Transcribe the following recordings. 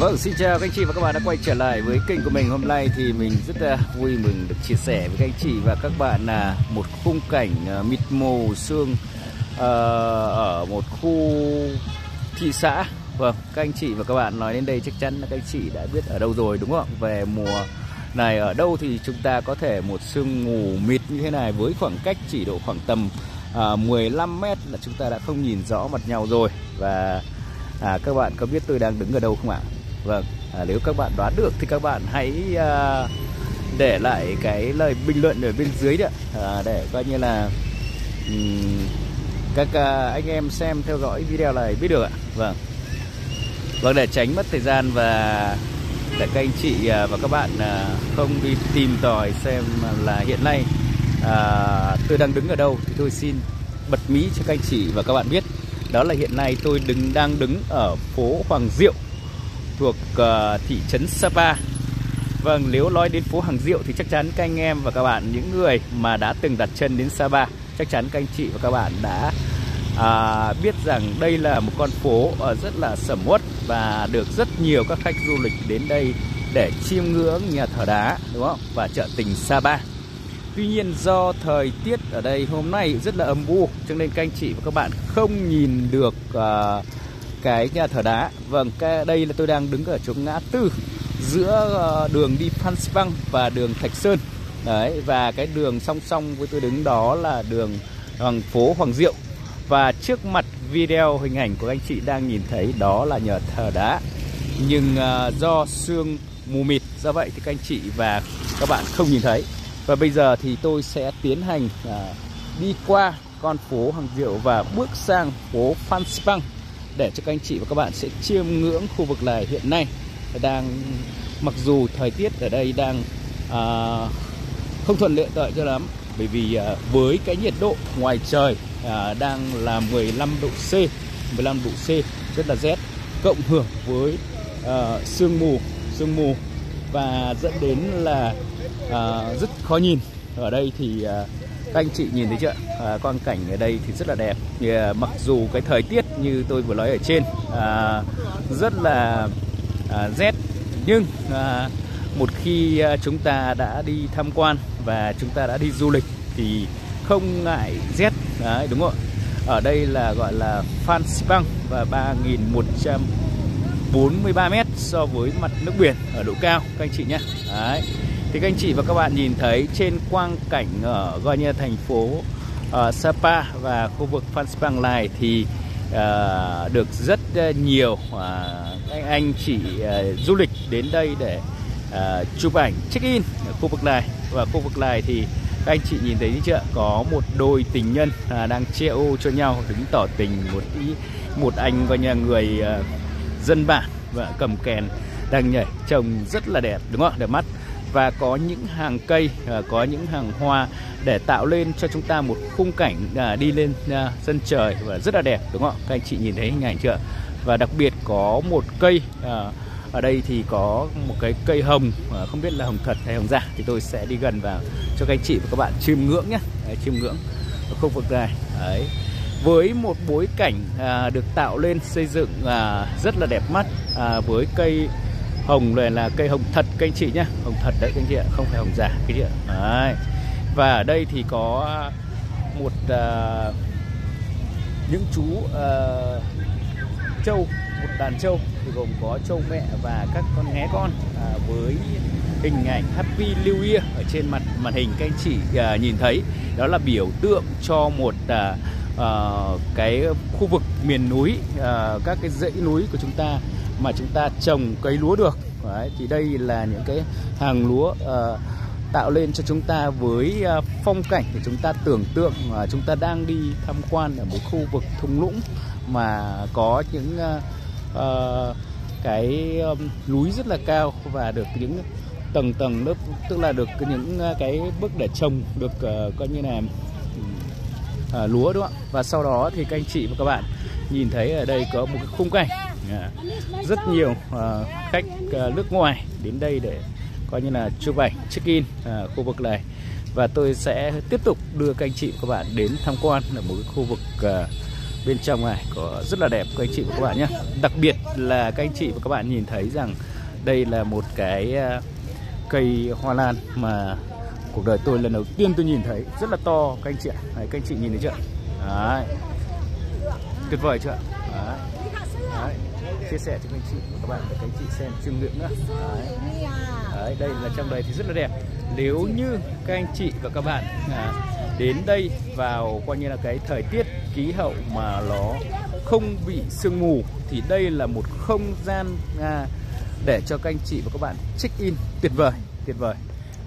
Vâng, xin chào các anh chị và các bạn đã quay trở lại với kênh của mình hôm nay thì mình rất uh, vui mừng được chia sẻ với các anh chị và các bạn là một khung cảnh uh, mịt mù sương uh, ở một khu thị xã. Vâng, các anh chị và các bạn nói đến đây chắc chắn là các anh chị đã biết ở đâu rồi đúng không? Về mùa này ở đâu thì chúng ta có thể một sương mù mịt như thế này với khoảng cách chỉ độ khoảng tầm à, uh, 15 mét là chúng ta đã không nhìn rõ mặt nhau rồi và à, các bạn có biết tôi đang đứng ở đâu không ạ? Vâng, à, nếu các bạn đoán được thì các bạn hãy à, để lại cái lời bình luận ở bên dưới đấy à, để coi như là um, các à, anh em xem theo dõi video này biết được ạ. Vâng. Vâng để tránh mất thời gian và để các anh chị à, và các bạn à, không đi tìm tòi xem là hiện nay à, tôi đang đứng ở đâu thì tôi xin bật mí cho các anh chị và các bạn biết đó là hiện nay tôi đứng đang đứng ở phố Hoàng Diệu thuộc uh, thị trấn Sapa. Vâng, nếu nói đến phố Hàng Diệu thì chắc chắn các anh em và các bạn những người mà đã từng đặt chân đến Sapa chắc chắn các anh chị và các bạn đã à, biết rằng đây là một con phố ờ, rất là sầm uất và được rất nhiều các khách du lịch đến đây để chiêm ngưỡng nhà thờ đá đúng không và chợ tình Sapa. Tuy nhiên do thời tiết ở đây hôm nay rất là âm u cho nên các anh chị và các bạn không nhìn được uh, cái nhà thờ đá. Vâng, cái đây là tôi đang đứng ở chỗ ngã tư giữa ờ, đường đi Phan Xipang và đường Thạch Sơn. Đấy, và cái đường song song với tôi đứng đó là đường Hoàng phố Hoàng Diệu. Và trước mặt video hình ảnh của anh chị đang nhìn thấy đó là nhà thờ đá. Nhưng ờ, do sương mù mịt do vậy thì các anh chị và các bạn không nhìn thấy. Và bây giờ thì tôi sẽ tiến hành ờ, đi qua con phố Hoàng Diệu và bước sang phố Phan Xipang để cho các anh chị và các bạn sẽ chiêm ngưỡng khu vực này hiện nay. Đang mặc dù thời tiết ở đây đang à, không thuận lợi đợi cho lắm bởi vì à, với cái nhiệt độ ngoài trời à, đang là 15 độ C 15 độ C rất là rét cộng hưởng với à, sương mù sương mù và dẫn đến là à, rất khó nhìn. Ở đây thì à, các anh chị nhìn thấy chưa? À, quang cảnh ở đây thì rất là đẹp. À, mặc dù cái thời tiết như tôi vừa nói ở trên à, rất là à, rét nhưng à, một khi à, chúng ta đã đi tham quan và chúng ta đã đi du lịch thì không ngại rét. Đấy đúng không ở đây là gọi là Phan Xipang và 3143 m so với mặt nước biển ở độ cao các anh chị nhé. Đấy thì các anh chị và các bạn nhìn thấy trên quang cảnh ở gọi như thành phố uh, Sapa và khu vực Phan Xipang này thì uh, được rất ờ, nhiều uh, anh anh chị uh, du lịch đến đây để uh, chụp ảnh check in ở khu vực này. Và khu vực này thì các anh chị nhìn thấy chưa có một đôi tình nhân uh, đang chia ô cho nhau đứng tỏ tình một ý một anh coi nhà người uh, dân bản và cầm kèn đang nhảy trông rất là đẹp đúng không đẹp mắt và có những hàng cây ờ, có những hàng hoa để tạo lên cho chúng ta một khung cảnh à, đi lên à, sân trời và rất là đẹp đúng không các anh chị nhìn thấy hình ảnh chưa? Và đặc biệt có một cây à, ở đây thì có một cái cây hồng không biết là hồng thật hay hồng giả thì tôi sẽ đi gần vào cho các anh chị và các bạn chiêm ngưỡng nhé. Đấy, chiêm ngưỡng ở khu vực này. Đấy. với một bối cảnh à, được tạo lên xây dựng à, rất là đẹp mắt à, với cây hồng này là cây hồng thật các anh chị nhé, hồng thật đấy các anh chị ạ không phải hồng giả các anh chị ạ. Đấy. và ở đây thì có một uh, những chú uh, trâu một đàn trâu thì gồm có trâu mẹ và các con nghé con uh, với hình ảnh Happy New Year ở trên mặt màn hình các anh chị uh, nhìn thấy. Đó là biểu tượng cho một uh, uh, cái khu vực miền núi uh, các cái dãy núi của chúng ta mà chúng ta trồng cấy lúa được. Đấy, thì đây là những cái hàng lúa uh, tạo lên cho chúng ta với uh, phong cảnh để chúng ta tưởng tượng uh, chúng ta đang đi tham quan ở một khu vực thung lũng mà có những uh, uh, cái um, núi rất là cao và được những tầng tầng lớp tức là được những uh, cái bước để trồng được uh, coi như là uh, lúa đúng không ạ? Và sau đó thì các anh chị và các bạn nhìn thấy ở đây có một cái khung cảnh À, rất nhiều à, khách à, nước ngoài đến đây để coi như là chụp ảnh, check in khu vực này và tôi sẽ tiếp tục đưa các anh chị các bạn đến tham quan ở một cái khu vực bên trong này có rất là đẹp, các anh chị và các bạn nhé đặc biệt là các anh chị và các bạn nhìn thấy rằng đây là một cái cây hoa lan mà cuộc đời tôi lần đầu tiên tôi nhìn thấy, rất là to, các anh chị ạ các anh chị nhìn thấy chưa Đấy. tuyệt vời chưa Đấy. Đấy chia sẻ cho anh chị và các bạn để các anh chị xem chiêm ngưỡng nữa. Đấy. Đấy, đây là trong đây thì rất là đẹp. Nếu như các anh chị và các bạn à, đến đây vào coi như là cái thời tiết khí hậu mà nó không bị sương mù thì đây là một không gian à, để cho các anh chị và các bạn check in tuyệt vời tuyệt vời.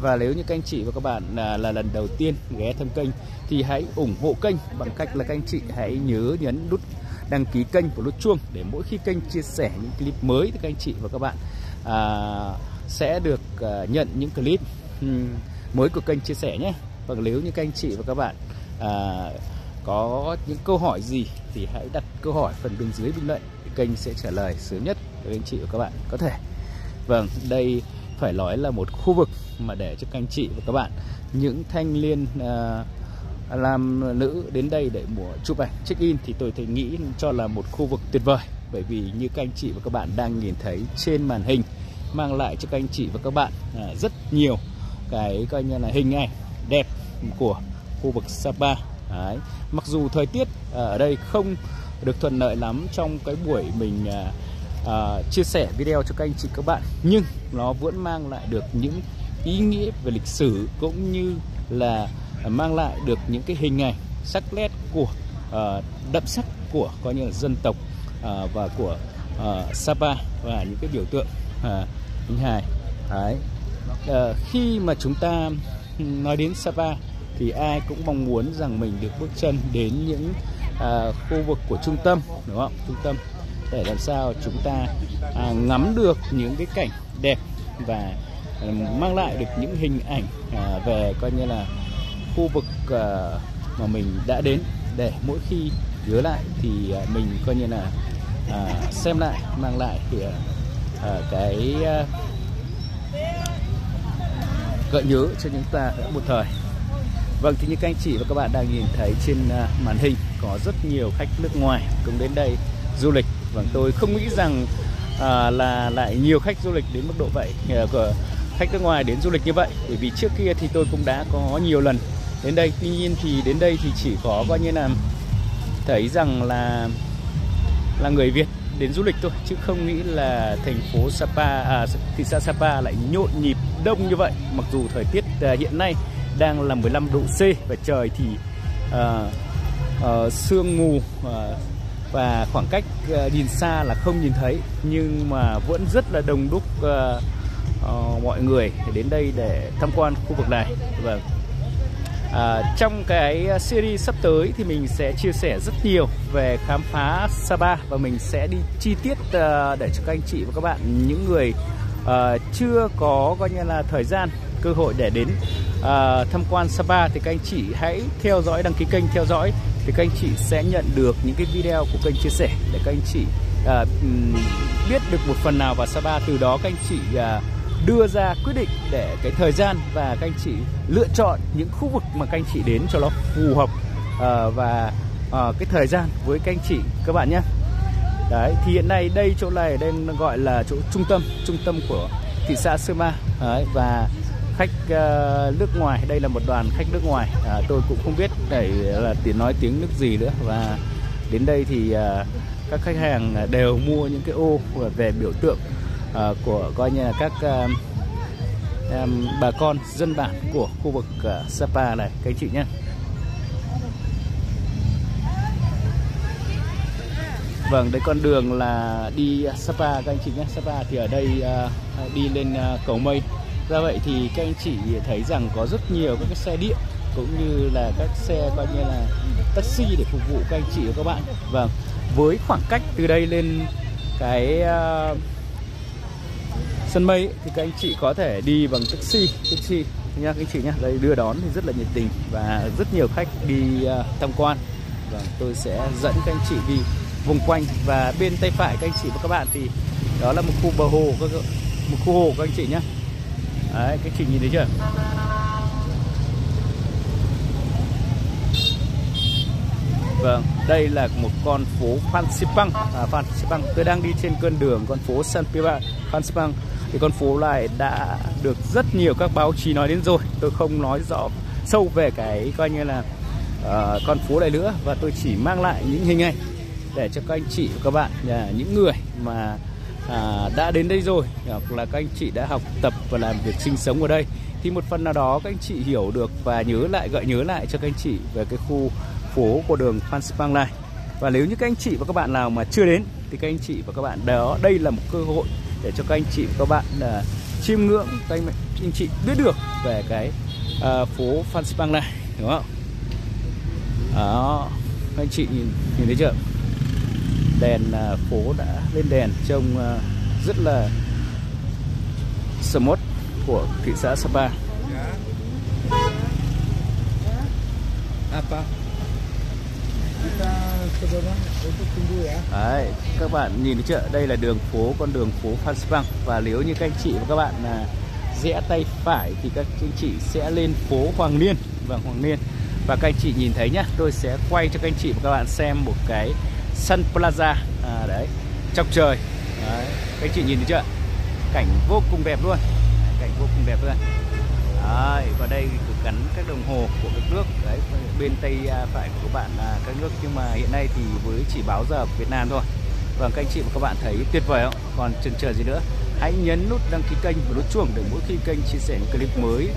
Và nếu như các anh chị và các bạn là, là lần đầu tiên ghé thăm kênh thì hãy ủng hộ kênh bằng cách là các anh chị hãy nhớ nhấn nút đăng ký kênh và nút chuông để mỗi khi kênh chia sẻ những clip mới thì các anh chị và các bạn à, sẽ được à, nhận những clip um, mới của kênh chia sẻ nhé. Và nếu như các anh chị và các bạn à, có những câu hỏi gì thì hãy đặt câu hỏi phần bên dưới bình luận kênh sẽ trả lời sớm nhất các anh chị và các bạn có thể. Vâng, đây phải nói là một khu vực mà để cho các anh chị và các bạn những thanh niên uh, làm nữ đến đây để mùa chụp ảnh check in thì tôi thấy nghĩ cho là một khu vực tuyệt vời bởi vì như các anh chị và các bạn đang nhìn thấy trên màn hình mang lại cho các anh chị và các bạn à, rất nhiều cái coi như là hình ảnh đẹp của khu vực Sapa Đấy. mặc dù thời tiết à, ở đây không được thuận lợi lắm trong cái buổi mình à, à, chia sẻ video cho các anh chị các bạn nhưng nó vẫn mang lại được những ý nghĩa về lịch sử cũng như là À, mang lại được những cái hình ảnh sắc nét của à, đậm sắc của coi như là dân tộc à, và của Sapa và những cái biểu tượng hình hài Đấy. Khi mà chúng ta nói đến Sapa thì ai cũng mong muốn rằng mình được bước chân đến những khu vực của trung tâm đúng không? Trung tâm. Để làm sao chúng ta à, ngắm được những cái cảnh đẹp và à, mang lại được những hình ảnh à, về coi như là khu vực ờ, mà mình đã đến để mỗi khi nhớ lại thì ờ, mình coi như là ờ, xem lại mang lại thì cái gợi nhớ cho chúng ta một thời. Vâng thì như các anh chị và các bạn đang nhìn thấy trên màn hình có rất nhiều khách nước ngoài cũng đến đây du lịch. Vâng, tôi không nghĩ rằng à, là lại nhiều khách du lịch đến mức độ vậy à, của khách nước ngoài đến du lịch như vậy. Bởi vì trước kia thì tôi cũng đã có nhiều lần đến đây tuy nhiên thì đến đây thì chỉ có coi như là thấy rằng là là người Việt đến du lịch thôi chứ không nghĩ là thành phố Sapa à, thị xã Sapa lại nhộn nhịp đông như vậy. Mặc dù thời tiết à, hiện nay đang là 15 độ C và trời thì à, à, sương mù à, và khoảng cách à, nhìn xa là không nhìn thấy. Nhưng mà vẫn rất là đông đúc à, à, mọi người đến đây để tham quan khu vực này. Và vâng. À, trong cái ờ, series sắp tới thì mình sẽ chia sẻ rất nhiều về khám phá Sapa và mình sẽ đi chi tiết uh, để cho các anh chị và các bạn những người uh, chưa có coi như là thời gian cơ hội để đến uh, tham quan Sapa thì các anh chị hãy theo dõi đăng ký kênh theo dõi thì các anh chị sẽ nhận được những cái video của kênh chia sẻ để các anh chị uh, biết được một phần nào vào Sapa từ đó các anh chị uh, đưa ra quyết định để cái thời gian và các anh chị lựa chọn những khu vực mà các anh chị đến cho nó phù hợp à, và à, cái thời gian với các anh chị các bạn nhé. Đấy thì hiện nay đây chỗ này đang gọi là chỗ trung tâm trung tâm của thị xã Sơn Ma. Đấy, và khách uh, nước ngoài đây là một đoàn khách nước ngoài. À, tôi cũng không biết để là tiếng nói tiếng nước gì nữa. Và đến đây thì uh, các khách hàng đều mua những cái ô về biểu tượng uh, của coi như là các uh, um, bà con dân bản của khu vực uh, Sapa này. Các anh chị nhé. Vâng, đây con đường là đi Sapa các anh chị nhé. Sapa thì ở đây uh, đi lên uh, cầu mây. Do vậy thì các anh chị thấy rằng có rất nhiều các cái xe điện cũng như là các xe coi như là taxi để phục vụ các anh chị và các bạn. Vâng với khoảng cách từ đây lên cái uh, sân mây thì các anh chị có thể đi bằng taxi taxi nha các anh chị nhé đây đưa đón thì rất là nhiệt tình và rất nhiều khách đi uh, tham quan. Và tôi sẽ dẫn các anh chị đi vùng quanh và bên tay phải các anh chị và các bạn thì đó là một khu bờ hồ một khu hồ các anh chị nhé Đấy, các anh chị nhìn thấy chưa? Vâng đây là một con phố Phan Xipang à, Phan Xipang. Tôi đang đi trên con đường con phố San Pipa Phan Xipang thì con phố này đã được rất nhiều các báo chí nói đến rồi. Tôi không nói rõ sâu về cái coi như là uh, con phố này nữa. Và tôi chỉ mang lại những hình ảnh để cho các anh chị và các bạn là những người mà à, đã đến đây rồi hoặc là các anh chị đã học tập và làm việc sinh sống ở đây thì một phần nào đó các anh chị hiểu được và nhớ lại gợi nhớ lại cho các anh chị về cái khu phố của đường Phan Xipang này. Và nếu như các anh chị và các bạn nào mà chưa đến thì các anh chị và các bạn đó đây là một cơ hội để cho các anh chị các bạn uh, chiêm ngưỡng các anh, anh chị biết được về cái uh, phố Phan Xipang này đúng không đó các anh chị nhìn, nhìn thấy chưa đèn uh, phố đã lên đèn trông uh, rất là smart của thị xã Sapa Apa? Đấy, các bạn nhìn thấy chưa? Đây là đường phố, con đường phố Phan Xipang Và nếu như các anh chị và các bạn là rẽ tay phải thì các anh chị sẽ lên phố Hoàng liên và vâng, Hoàng liên Và các anh chị nhìn thấy nhá, tôi sẽ quay cho các anh chị và các bạn xem một cái Sun Plaza à, Đấy, trong trời đấy. Các anh chị nhìn thấy chưa? Cảnh vô cùng đẹp luôn Cảnh vô cùng đẹp luôn Đấy, và đây được gắn các đồng hồ của các nước. Đấy bên tay à, phải của các bạn là các nước. Nhưng mà hiện nay thì với chỉ báo giờ của Việt Nam thôi. Và các anh chị và các bạn thấy tuyệt vời không? Còn chần chờ gì nữa? Hãy nhấn nút đăng ký kênh và nút chuông để mỗi khi kênh chia sẻ những clip mới.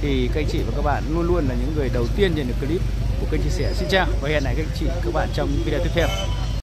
Thì các anh chị và các bạn luôn luôn là những người đầu tiên nhận được clip của kênh chia sẻ. Xin chào và hẹn lại các anh chị các bạn trong video tiếp theo.